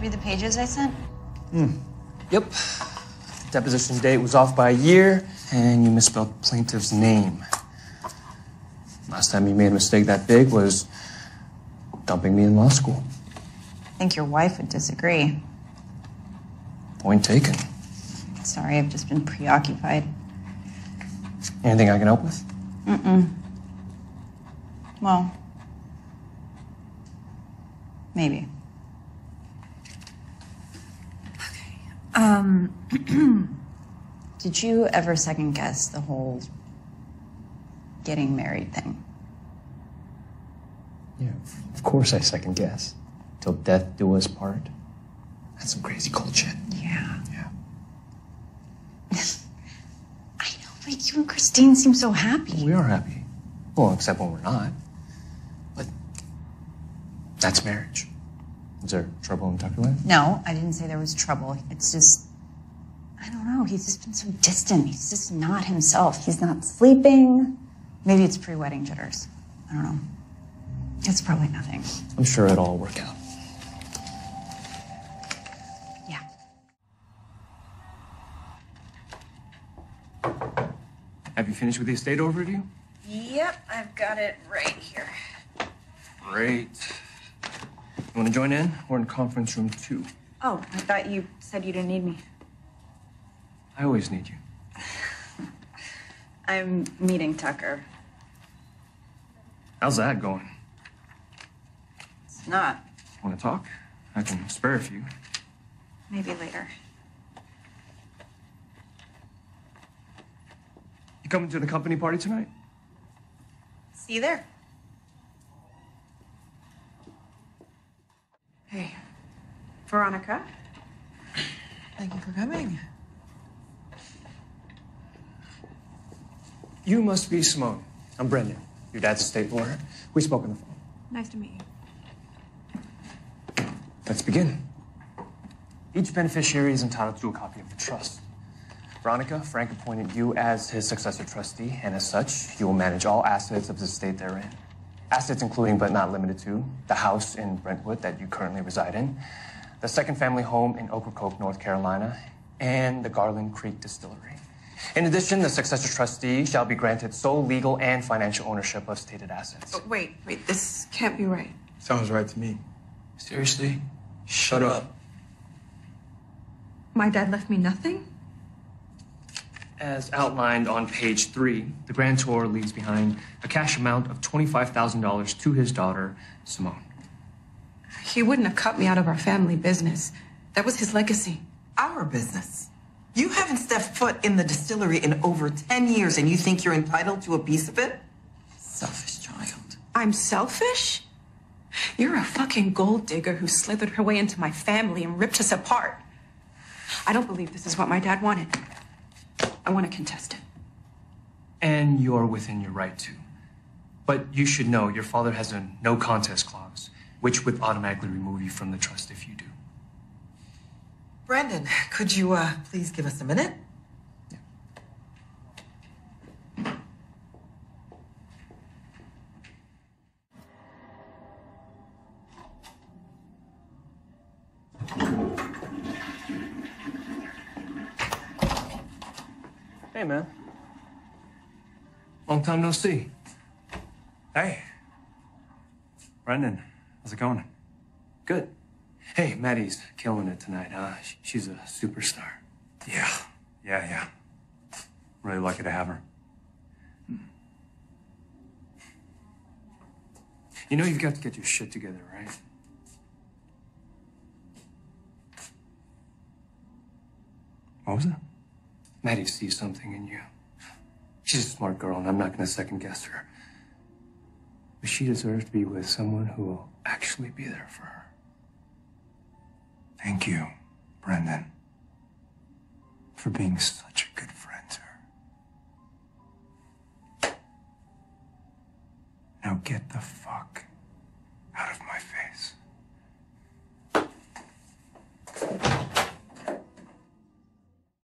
read the pages I sent? Hmm. Yep. Deposition date was off by a year, and you misspelled plaintiff's name. Last time you made a mistake that big was dumping me in law school. I think your wife would disagree. Point taken. Sorry, I've just been preoccupied. Anything I can help with? Well, maybe. Um, did you ever second guess the whole getting married thing? Yeah, of course I second guess. Till death do us part. That's some crazy cold shit. Yeah. Yeah. I know, but you and Christine seem so happy. We are happy. Well, except when we're not. But that's marriage. Is there trouble in Tucker Land? No, I didn't say there was trouble. It's just, I don't know. He's just been so distant. He's just not himself. He's not sleeping. Maybe it's pre wedding jitters. I don't know. It's probably nothing. I'm sure it'll all work out. Yeah. Have you finished with the estate overview? Yep, I've got it right here. Great. Want to join in? We're in conference room two. Oh, I thought you said you didn't need me. I always need you. I'm meeting Tucker. How's that going? It's not. Want to talk? I can spare a few. Maybe later. You coming to the company party tonight? See you there. Hey, Veronica. Thank you for coming. You must be Simone. I'm Brendan, your dad's estate lawyer. We spoke on the phone. Nice to meet you. Let's begin. Each beneficiary is entitled to a copy of the trust. Veronica, Frank appointed you as his successor trustee, and as such, you will manage all assets of the estate therein. Assets including but not limited to the house in Brentwood that you currently reside in, the second family home in Ocracoke, North Carolina, and the Garland Creek Distillery. In addition, the successor trustee shall be granted sole legal and financial ownership of stated assets. Oh, wait, wait, this can't be right. Sounds right to me. Seriously? Shut up. My dad left me nothing? As outlined on page three, the grantor leaves behind a cash amount of $25,000 to his daughter, Simone. He wouldn't have cut me out of our family business. That was his legacy. Our business. You haven't stepped foot in the distillery in over 10 years and you think you're entitled to a piece of it? Selfish child. I'm selfish? You're a fucking gold digger who slithered her way into my family and ripped us apart. I don't believe this is what my dad wanted. I want to contest it. And you're within your right to. But you should know your father has a no contest clause, which would automatically remove you from the trust if you do. Brandon, could you uh, please give us a minute? Hey, man. Long time no see. Hey. Brendan, how's it going? Good. Hey, Maddie's killing it tonight, huh? She's a superstar. Yeah. Yeah, yeah. Really lucky to have her. You know you've got to get your shit together, right? What was it? Maddie sees something in you. She's a smart girl, and I'm not going to second guess her. But she deserves to be with someone who will actually be there for her. Thank you, Brendan, for being such a good friend to her. Now get the fuck